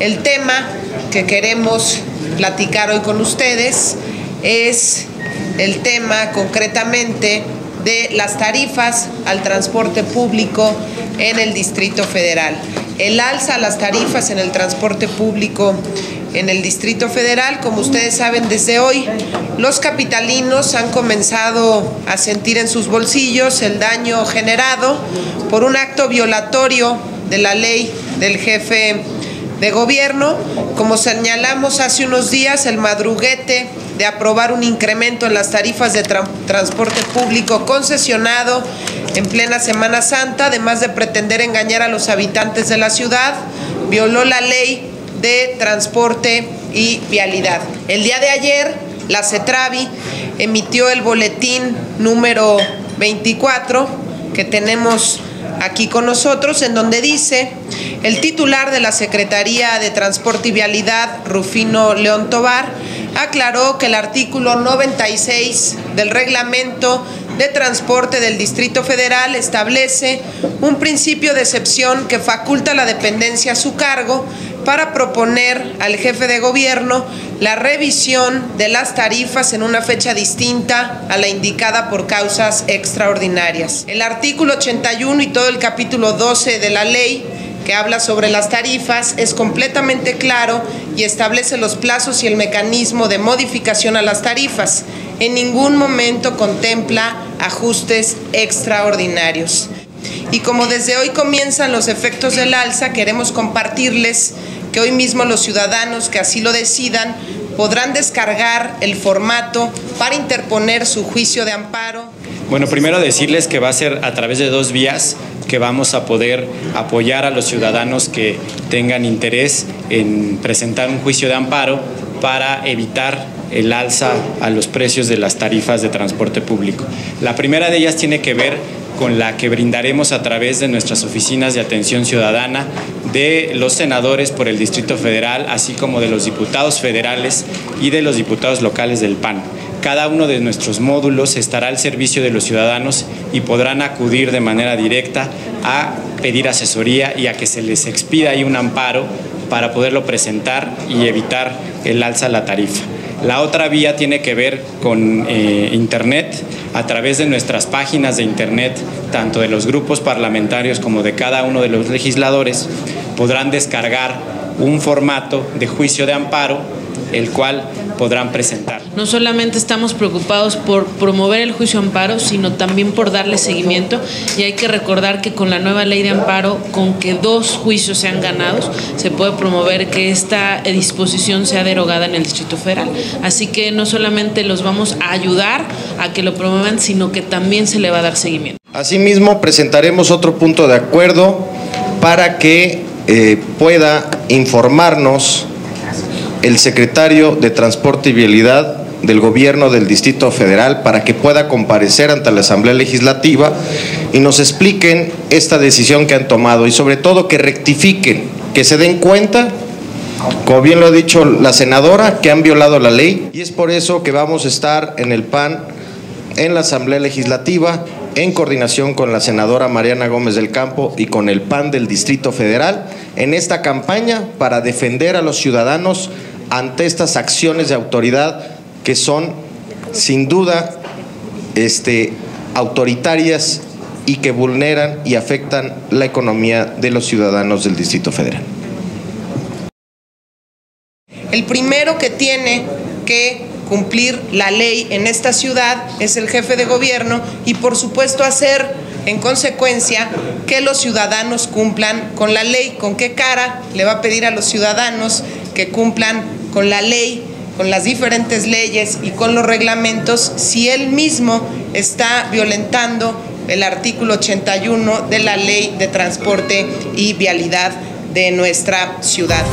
El tema que queremos platicar hoy con ustedes es el tema concretamente de las tarifas al transporte público en el Distrito Federal. El alza a las tarifas en el transporte público en el Distrito Federal, como ustedes saben desde hoy, los capitalinos han comenzado a sentir en sus bolsillos el daño generado por un acto violatorio de la ley del jefe de gobierno. Como señalamos hace unos días, el madruguete de aprobar un incremento en las tarifas de transporte público concesionado en plena Semana Santa, además de pretender engañar a los habitantes de la ciudad, violó la ley de transporte y vialidad. El día de ayer, la CETRAVI emitió el boletín número 24 que tenemos aquí con nosotros, en donde dice el titular de la Secretaría de Transporte y Vialidad, Rufino León Tobar, aclaró que el artículo 96 del reglamento de transporte del Distrito Federal establece un principio de excepción que faculta la dependencia a su cargo para proponer al jefe de gobierno la revisión de las tarifas en una fecha distinta a la indicada por causas extraordinarias. El artículo 81 y todo el capítulo 12 de la ley que habla sobre las tarifas es completamente claro y establece los plazos y el mecanismo de modificación a las tarifas. En ningún momento contempla ajustes extraordinarios. Y como desde hoy comienzan los efectos del alza, queremos compartirles que hoy mismo los ciudadanos que así lo decidan podrán descargar el formato para interponer su juicio de amparo. Bueno, primero decirles que va a ser a través de dos vías que vamos a poder apoyar a los ciudadanos que tengan interés en presentar un juicio de amparo para evitar el alza a los precios de las tarifas de transporte público. La primera de ellas tiene que ver con la que brindaremos a través de nuestras oficinas de atención ciudadana de los senadores por el Distrito Federal, así como de los diputados federales y de los diputados locales del PAN. Cada uno de nuestros módulos estará al servicio de los ciudadanos y podrán acudir de manera directa a pedir asesoría y a que se les expida ahí un amparo para poderlo presentar y evitar el alza a la tarifa. La otra vía tiene que ver con eh, Internet, a través de nuestras páginas de Internet, tanto de los grupos parlamentarios como de cada uno de los legisladores, podrán descargar un formato de juicio de amparo, el cual podrán presentar. No solamente estamos preocupados por promover el juicio amparo, sino también por darle seguimiento y hay que recordar que con la nueva ley de amparo, con que dos juicios sean ganados, se puede promover que esta disposición sea derogada en el Distrito Federal. Así que no solamente los vamos a ayudar a que lo promuevan, sino que también se le va a dar seguimiento. Asimismo, presentaremos otro punto de acuerdo para que eh, pueda informarnos el secretario de Transporte y Vialidad del gobierno del Distrito Federal para que pueda comparecer ante la Asamblea Legislativa y nos expliquen esta decisión que han tomado y sobre todo que rectifiquen, que se den cuenta, como bien lo ha dicho la senadora, que han violado la ley. Y es por eso que vamos a estar en el PAN en la Asamblea Legislativa en coordinación con la senadora Mariana Gómez del Campo y con el PAN del Distrito Federal en esta campaña para defender a los ciudadanos ante estas acciones de autoridad que son sin duda este, autoritarias y que vulneran y afectan la economía de los ciudadanos del Distrito Federal. El primero que tiene que cumplir la ley en esta ciudad es el jefe de gobierno y por supuesto hacer en consecuencia que los ciudadanos cumplan con la ley. ¿Con qué cara le va a pedir a los ciudadanos que cumplan con la ley, con las diferentes leyes y con los reglamentos si él mismo está violentando el artículo 81 de la ley de transporte y vialidad de nuestra ciudad.